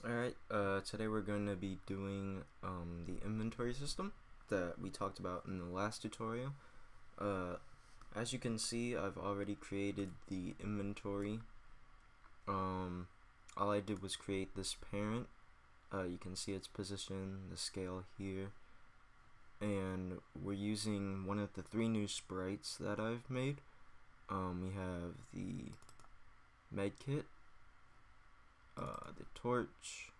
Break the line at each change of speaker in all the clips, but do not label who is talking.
Alright, uh, today we're going to be doing um, the inventory system that we talked about in the last tutorial. Uh, as you can see, I've already created the inventory. Um, all I did was create this parent. Uh, you can see its position, the scale here. And we're using one of the three new sprites that I've made. Um, we have the medkit, uh, the torch,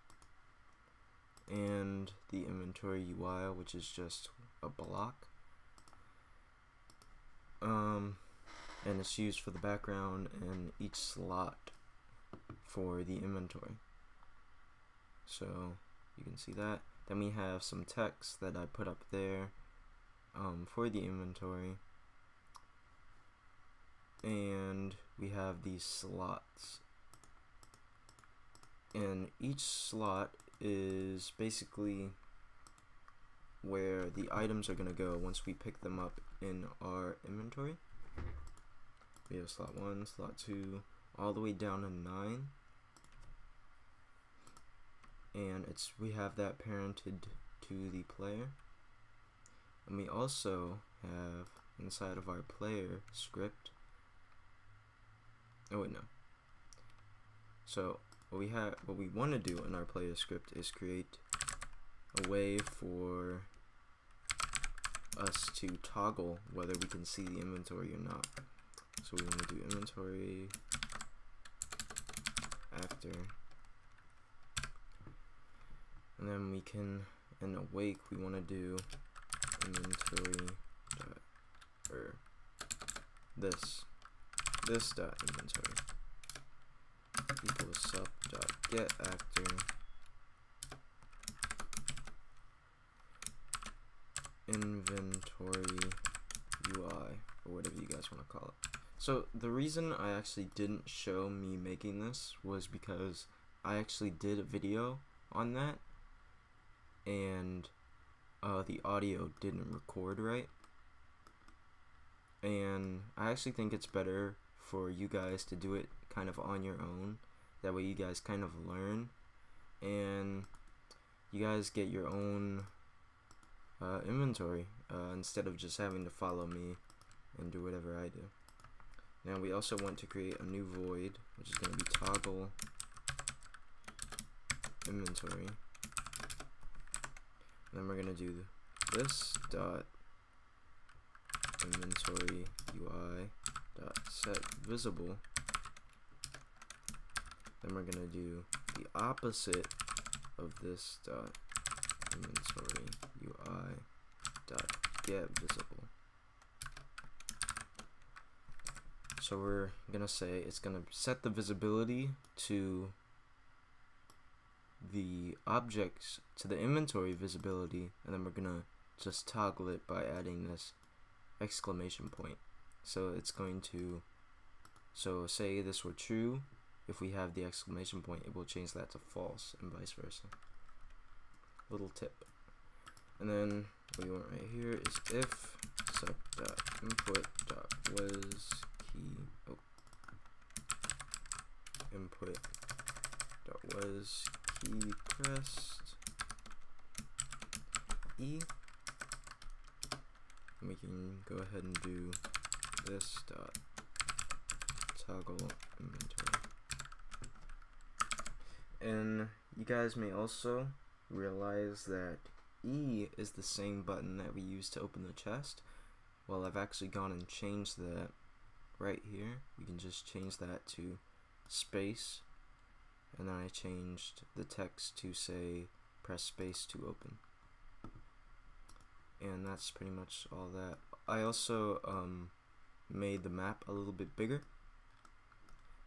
and the inventory UI, which is just a block. Um, and it's used for the background and each slot for the inventory. So you can see that. Then we have some text that I put up there um, for the inventory. And we have these slots. And each slot is basically where the items are going to go once we pick them up in our inventory. We have slot 1, slot 2, all the way down to 9. And it's we have that parented to the player. And we also have inside of our player script. Oh wait, no. So what we have what we want to do in our player script is create a way for us to toggle whether we can see the inventory or not. So we want to do inventory after and then we can in awake we want to do inventory dot or this this dot inventory equals sup dot get actor inventory UI or whatever you guys want to call it. So the reason I actually didn't show me making this was because I actually did a video on that and uh, the audio didn't record right. And I actually think it's better for you guys to do it kind of on your own. That way you guys kind of learn and you guys get your own uh, inventory uh, instead of just having to follow me and do whatever I do. Now we also want to create a new void, which is going to be toggle inventory. And then we're going to do this dot inventory UI dot set visible. Then we're going to do the opposite of this dot inventory UI dot get visible. So we're gonna say it's gonna set the visibility to the objects to the inventory visibility and then we're gonna just toggle it by adding this exclamation point so it's going to so say this were true if we have the exclamation point it will change that to false and vice versa. Little tip. And then what we want right here is if sup dot input dot was key oh input dot was key pressed e. And we can go ahead and do this dot toggle inventory and you guys may also realize that E is the same button that we use to open the chest. Well, I've actually gone and changed that right here. You can just change that to space. And then I changed the text to say press space to open. And that's pretty much all that. I also um, made the map a little bit bigger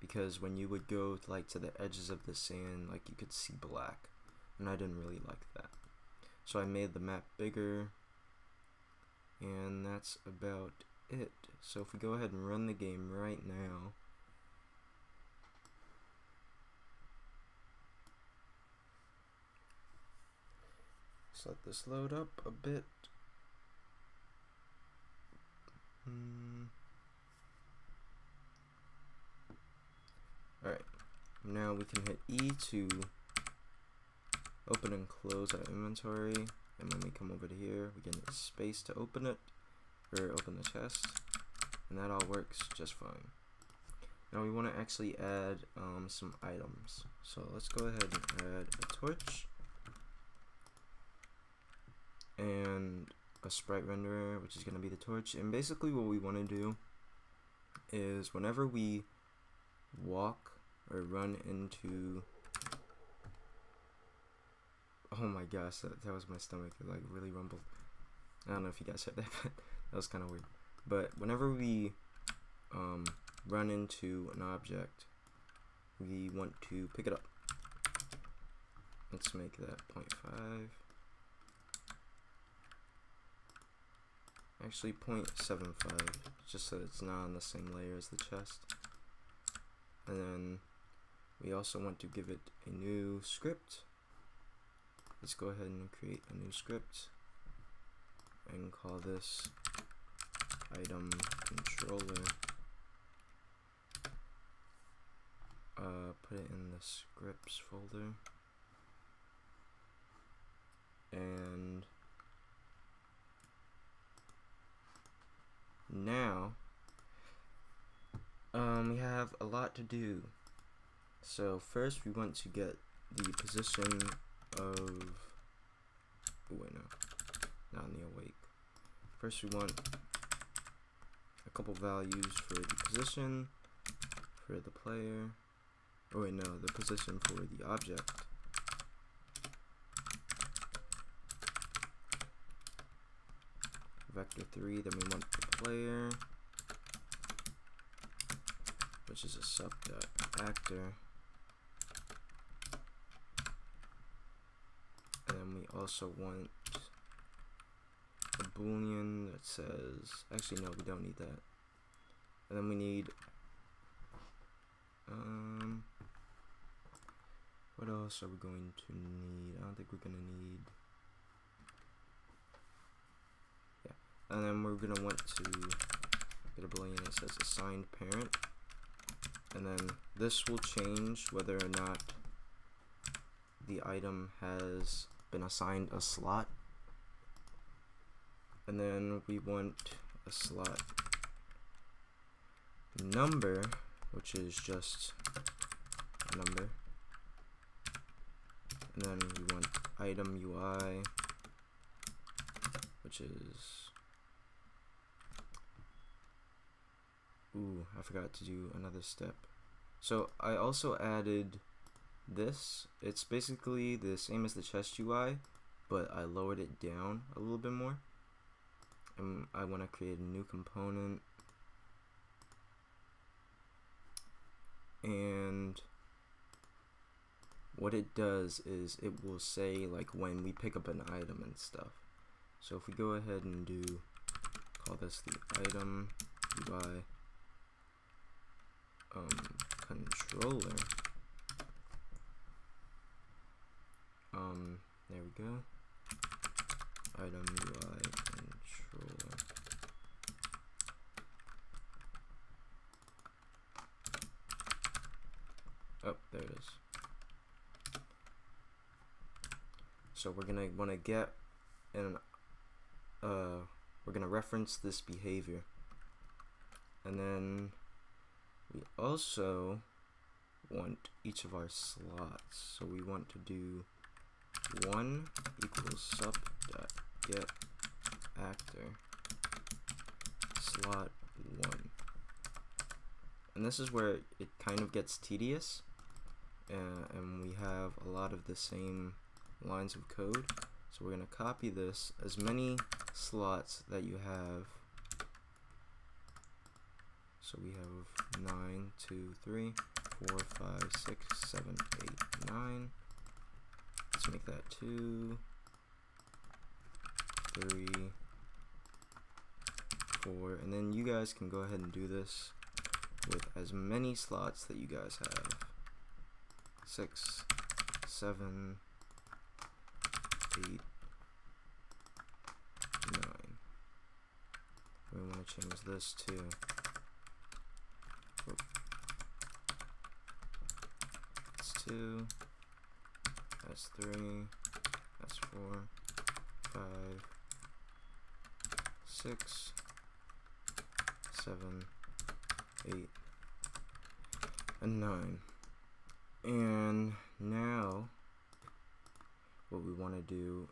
because when you would go like to the edges of the sand like you could see black and I didn't really like that. So I made the map bigger and that's about it. So if we go ahead and run the game right now. Let's let this load up a bit. Mm. Alright, now we can hit E to open and close our inventory and when we come over to here we get space to open it or open the chest and that all works just fine. Now we want to actually add um, some items. So let's go ahead and add a torch and a sprite renderer which is going to be the torch and basically what we want to do is whenever we walk or run into oh my gosh that, that was my stomach it like really rumbled. I don't know if you guys heard that but that was kind of weird. But whenever we um, run into an object we want to pick it up. Let's make that 0.5 actually 0.75 just so it's not on the same layer as the chest. And then we also want to give it a new script. Let's go ahead and create a new script and call this item controller. Uh, put it in the scripts folder. And now um, we have a lot to do so first we want to get the position of oh wait no. Not in the awake first we want a couple values for the position for the player. Oh wait no the position for the object. Vector 3 then we want the player which is a sup actor and then we also want a boolean that says actually no we don't need that. And then we need um what else are we going to need? I don't think we're gonna need yeah. and then we're gonna want to get a boolean that says assigned parent. And then this will change whether or not the item has been assigned a slot and then we want a slot number which is just a number and then we want item UI which is Ooh, I forgot to do another step. So I also added this. It's basically the same as the chest UI, but I lowered it down a little bit more. And I want to create a new component. And what it does is it will say like when we pick up an item and stuff. So if we go ahead and do, call this the item UI um, controller. Um, there we go. Item UI controller. Oh, there it is. So we're gonna want to get and uh, we're gonna reference this behavior, and then we also want each of our slots. So we want to do one equals sup dot get actor slot one. And this is where it kind of gets tedious. Uh, and we have a lot of the same lines of code. So we're going to copy this as many slots that you have so we have 9, 2, 3, 4, 5, 6, 7, 8, 9. Let's make that two, three, four, And then you guys can go ahead and do this with as many slots that you guys have. 6, 7, 8, 9. We want to change this to two. That's three, that's four, five, six, seven, eight, and nine. And now, what we want to do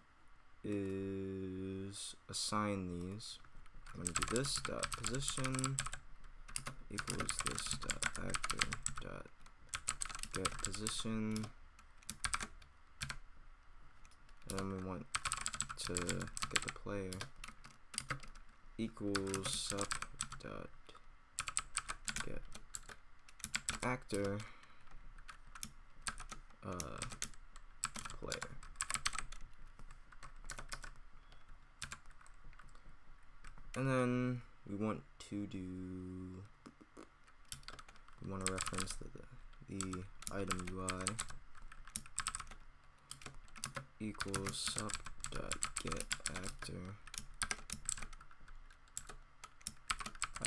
is assign these. I'm going to do this dot position equals this dot actor dot get position and then we want to get the player equals sup dot get actor uh, player. And then we want to do we want to reference the, the item UI equals sup dot get actor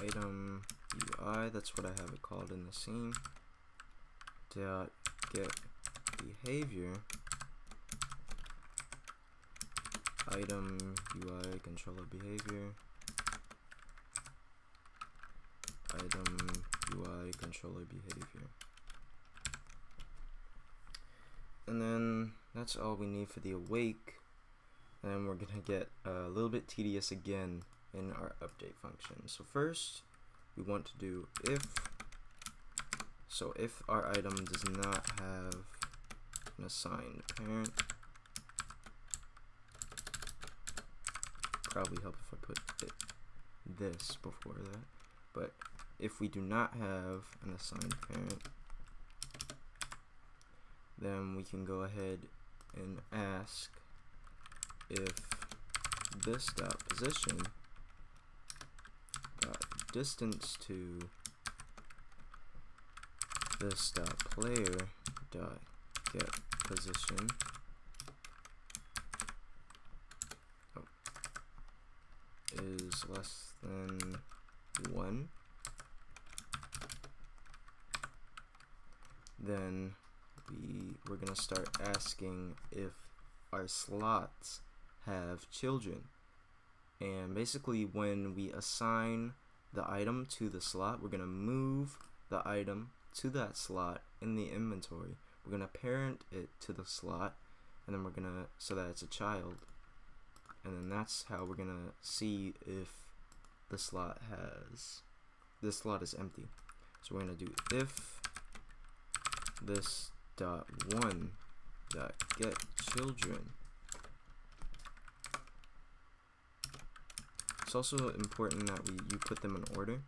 item UI that's what I have it called in the scene. Dot get behavior item UI controller behavior. Item UI controller behavior. And then that's all we need for the awake. And we're gonna get a little bit tedious again in our update function. So first, we want to do if. So if our item does not have an assigned parent, probably help if I put it, this before that. But if we do not have an assigned parent, then we can go ahead and ask if this dot position dot distance to this dot player dot get position oh, is less than one then start asking if our slots have children. And basically when we assign the item to the slot we're gonna move the item to that slot in the inventory. We're gonna parent it to the slot and then we're gonna so that it's a child. And then that's how we're gonna see if the slot has this slot is empty. So we're gonna do if this dot one dot get children. It's also important that we you put them in order.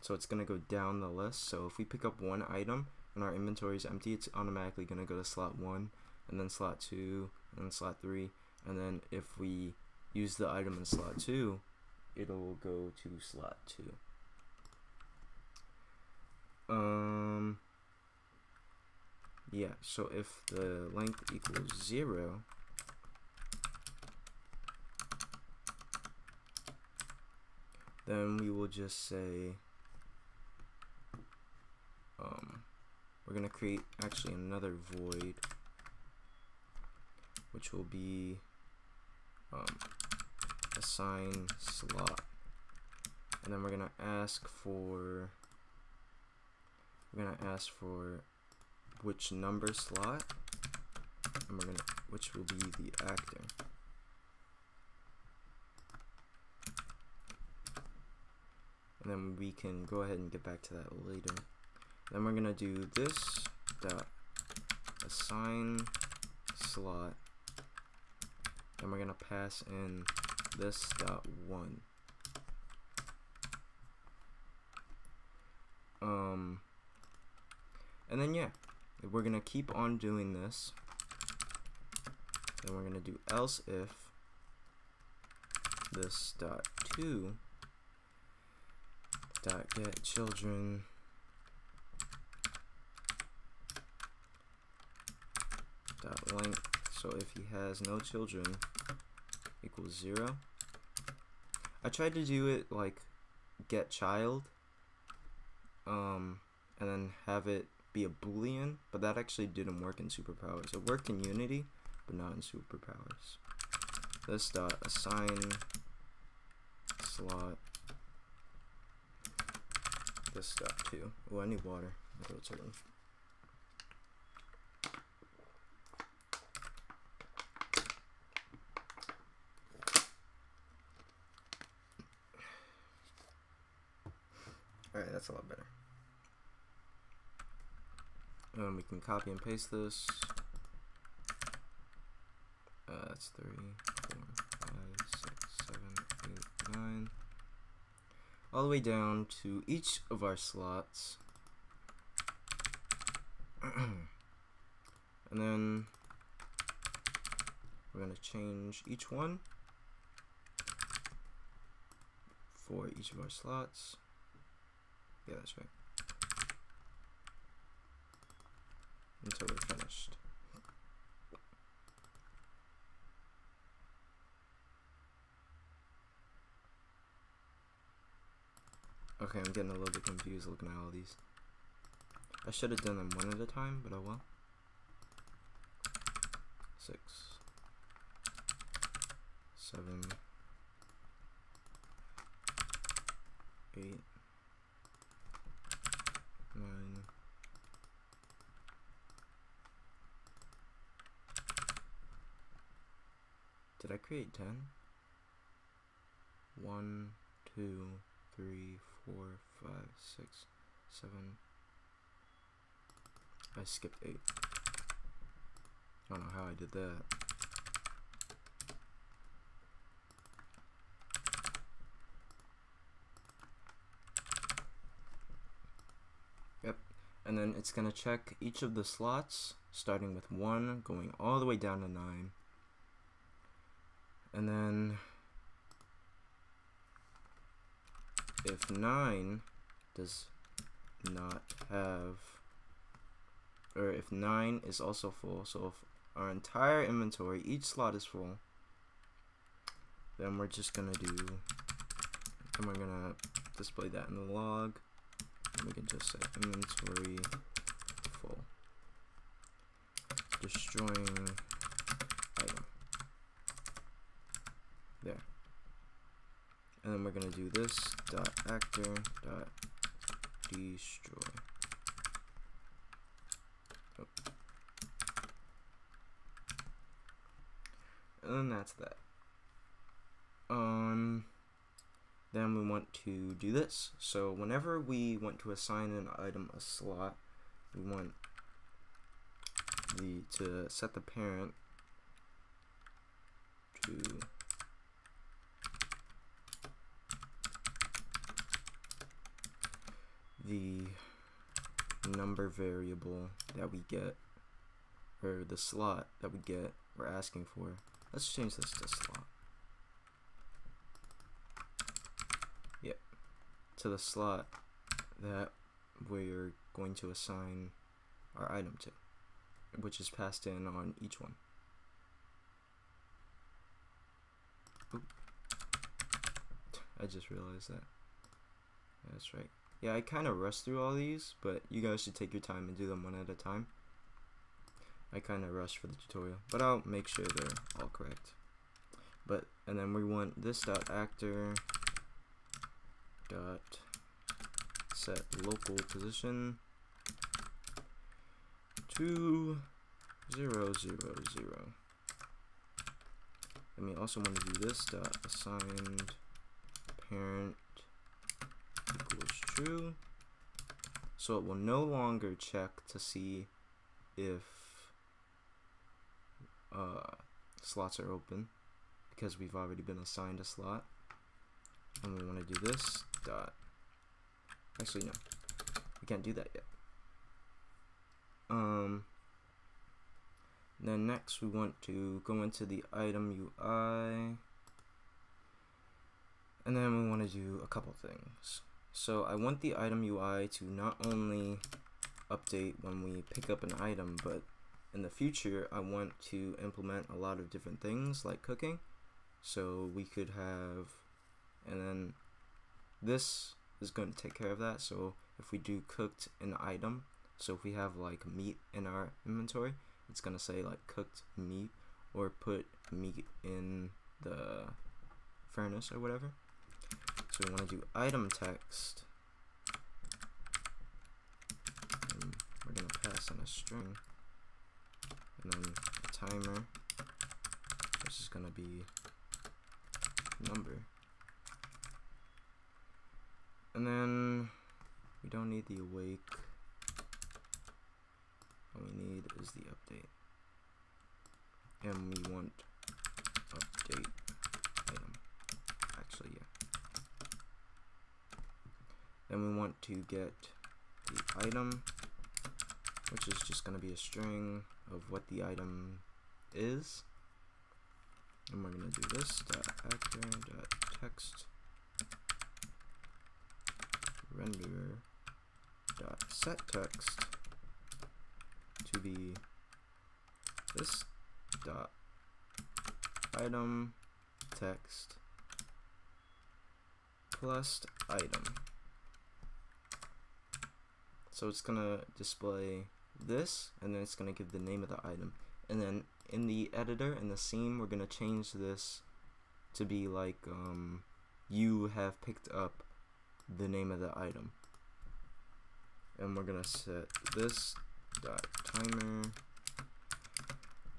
So it's gonna go down the list. So if we pick up one item and our inventory is empty, it's automatically gonna go to slot one, and then slot two, and then slot three, and then if we use the item in slot two, it'll go to slot two. Um yeah, so if the length equals 0, then we will just say, um, we're going to create actually another void, which will be um, assign slot. And then we're to ask for, we're to ask for which number slot and we're gonna which will be the actor and then we can go ahead and get back to that later. Then we're gonna do this dot assign slot. And we're gonna pass in this dot one. Um and then yeah we're gonna keep on doing this then we're gonna do else if this dot two dot get children dot length so if he has no children equals zero. I tried to do it like get child um and then have it be a boolean, but that actually didn't work in Superpowers. It worked in Unity, but not in superpowers. This dot assign slot this dot two. Oh, I need water. Turn. Alright, that's a lot better. Um, we can copy and paste this. Uh, that's three, four, five, six, seven, eight, nine. All the way down to each of our slots. and then we're going to change each one for each of our slots. Yeah, that's right. Until we're finished. Okay, I'm getting a little bit confused looking at all these. I should have done them one at a time, but oh well. Six. Seven. Eight. Nine. Did I create ten? One, two, three, four, five, six, seven. I skipped eight. I don't know how I did that. Yep. And then it's going to check each of the slots, starting with 1, going all the way down to 9. And then if 9 does not have, or if 9 is also full, so if our entire inventory, each slot is full, then we're just going to do, and we're going to display that in the log, we can just say inventory full, destroying item. There and then we're gonna do this dot actor dot destroy. And that's that. Um, then we want to do this. So whenever we want to assign an item a slot, we want the to set the parent to the number variable that we get, or the slot that we get, we're asking for. Let's change this to slot. Yep, to the slot that we're going to assign our item to, which is passed in on each one. Oop. I just realized that. That's right. Yeah, I kind of rushed through all these, but you guys should take your time and do them one at a time. I kind of rushed for the tutorial, but I'll make sure they're all correct. But, and then we want this dot actor dot set local position to zero zero zero. And we also want to do this dot assigned parent equals true. So it will no longer check to see if uh, slots are open because we've already been assigned a slot. And we want to do this dot. Actually, no, we can't do that yet. Um. Then next we want to go into the item UI and then we want to do a couple things. So I want the item UI to not only update when we pick up an item, but in the future I want to implement a lot of different things like cooking. So we could have, and then this is going to take care of that. So if we do cooked an item, so if we have like meat in our inventory, it's going to say like cooked meat or put meat in the furnace or whatever. So we want to do item text. And we're going to pass in a string. And then a timer, which is going to be number. And then we don't need the awake. All we need is the update. And we want update item. Actually, yeah. Then we want to get the item, which is just going to be a string of what the item is. And we're going to do this dot actor text render dot set text to be this dot item text plus item. So it's gonna display this and then it's gonna give the name of the item. And then in the editor in the scene we're gonna change this to be like um, you have picked up the name of the item. And we're gonna set this dot timer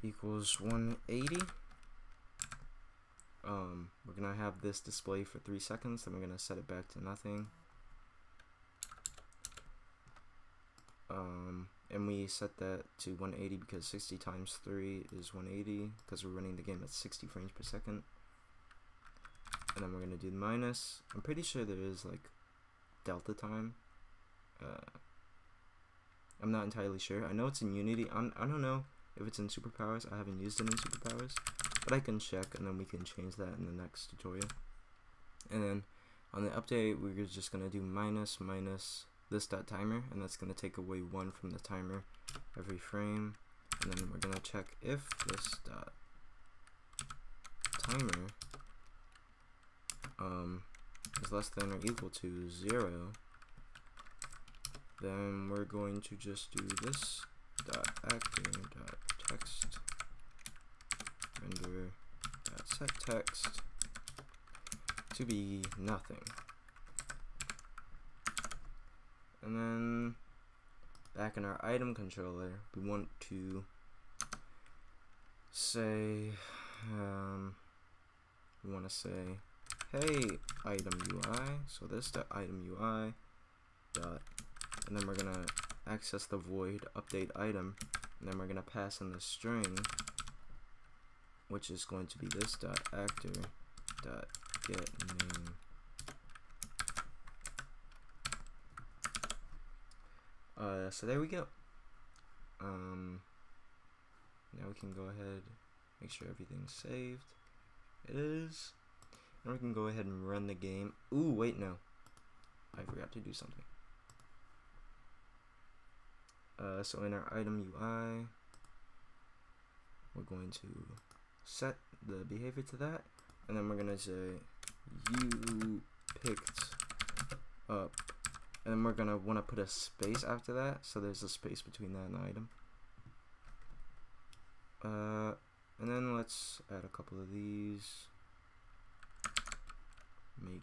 equals 180. Um, we're gonna have this display for three seconds, then we're gonna set it back to nothing. Um, and we set that to 180 because 60 times 3 is 180 because we're running the game at 60 frames per second. And then we're gonna do the minus. I'm pretty sure there is like delta time. Uh, I'm not entirely sure. I know it's in Unity. I'm, I don't know if it's in Superpowers. I haven't used it in Superpowers. But I can check and then we can change that in the next tutorial. And then on the update, we're just going to do minus minus this dot timer. And that's going to take away one from the timer every frame. And then we're going to check if this dot timer um, is less than or equal to 0 then we're going to just do this dot actor dot text render dot set text to be nothing and then back in our item controller we want to say um, we want to say hey item UI so this dot item UI dot and then we're gonna access the void update item and then we're gonna pass in the string which is going to be this dot actor dot get name uh, so there we go. Um, now we can go ahead make sure everything's saved. It is. Now we can go ahead and run the game. Ooh wait no. I forgot to do something. Uh, so in our item UI, we're going to set the behavior to that, and then we're gonna say you picked and then we're gonna want to put a space after that, so there's a space between that and the item. Uh, and then let's add a couple of these. Make.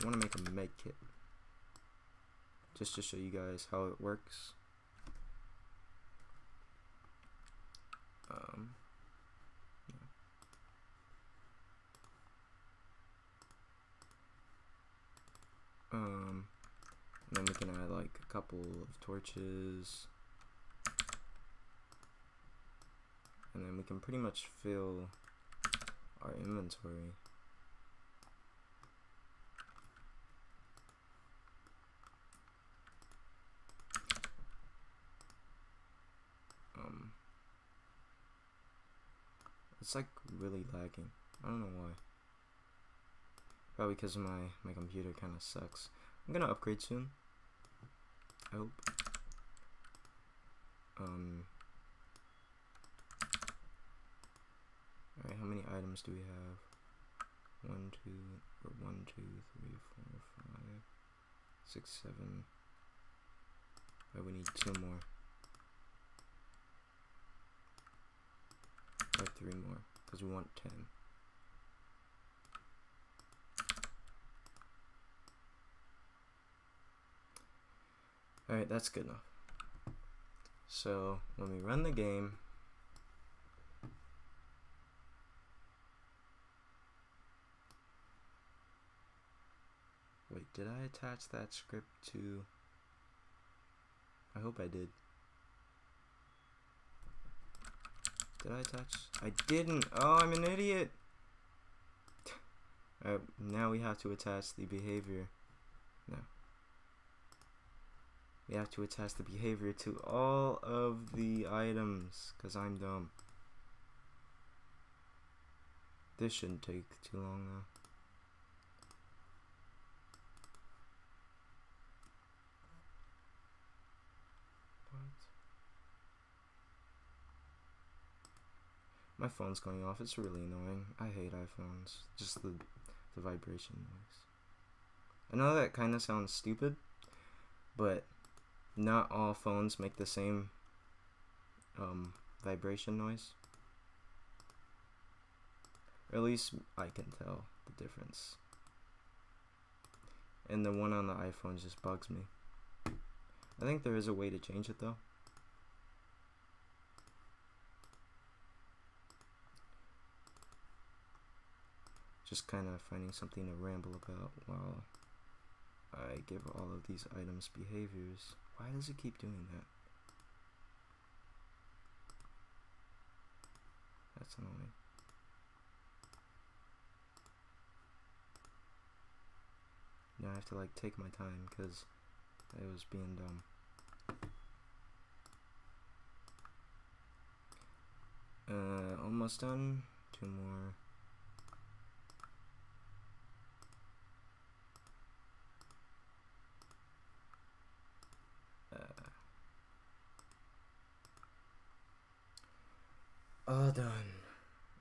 I want to make a med kit just to show you guys how it works. Um, um, then we can add like a couple of torches. And then we can pretty much fill our inventory. It's like really lagging. I don't know why. Probably because my, my computer kind of sucks. I'm gonna upgrade soon. I hope. Um. Alright, how many items do we have? One, two, or one, two, three, four, five, six, seven. Right, we need two more. because we want 10. Alright, that's good enough. So, when we run the game, Wait, did I attach that script to... I hope I did. Did I attach? I didn't! Oh, I'm an idiot! Now we have to attach the behavior. No. We have to attach the behavior to all of the items, because I'm dumb. This shouldn't take too long though. My phone's going off. It's really annoying. I hate iPhones. Just the the vibration noise. I know that kind of sounds stupid, but not all phones make the same um, vibration noise. Or at least I can tell the difference. And the one on the iPhone just bugs me. I think there is a way to change it though. just kind of finding something to ramble about while I give all of these items behaviors. Why does it keep doing that? That's annoying. Now I have to like take my time because I was being dumb. Uh, almost done. Two more. All done.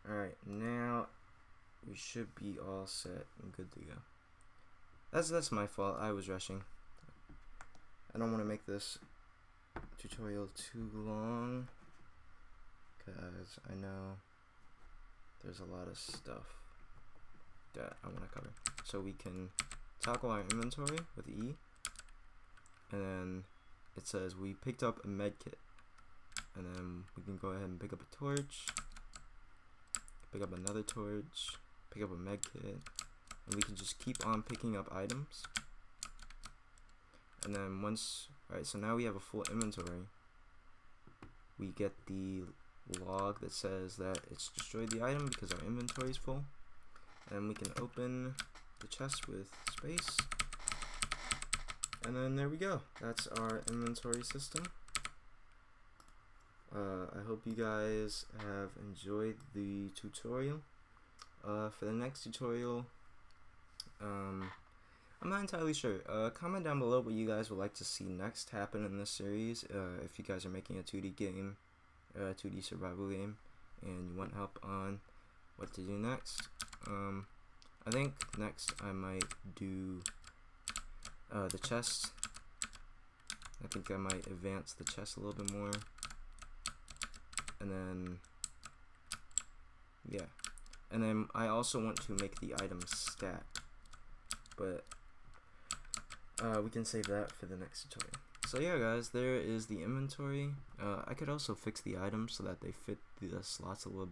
Alright, now we should be all set and good to go. That's that's my fault. I was rushing. I don't want to make this tutorial too long because I know there's a lot of stuff that I want to cover. So we can toggle our inventory with E and then it says we picked up a med kit and then we can go ahead and pick up a torch. Pick up another torch. Pick up a med kit. And we can just keep on picking up items. And then once alright so now we have a full inventory. We get the log that says that it's destroyed the item because our inventory is full. And we can open the chest with space. And then there we go. That's our inventory system uh, I hope you guys have enjoyed the tutorial. Uh, for the next tutorial, um, I'm not entirely sure. Uh, comment down below what you guys would like to see next happen in this series. Uh, if you guys are making a 2D game, a uh, 2D survival game, and you want help on what to do next. Um, I think next I might do uh, the chest. I think I might advance the chest a little bit more and then yeah. And then I also want to make the item stat but uh, we can save that for the next tutorial. So yeah guys there is the inventory. Uh, I could also fix the items so that they fit the slots a little